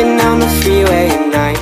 driving down the freeway at night